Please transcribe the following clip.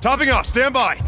Topping off, stand by.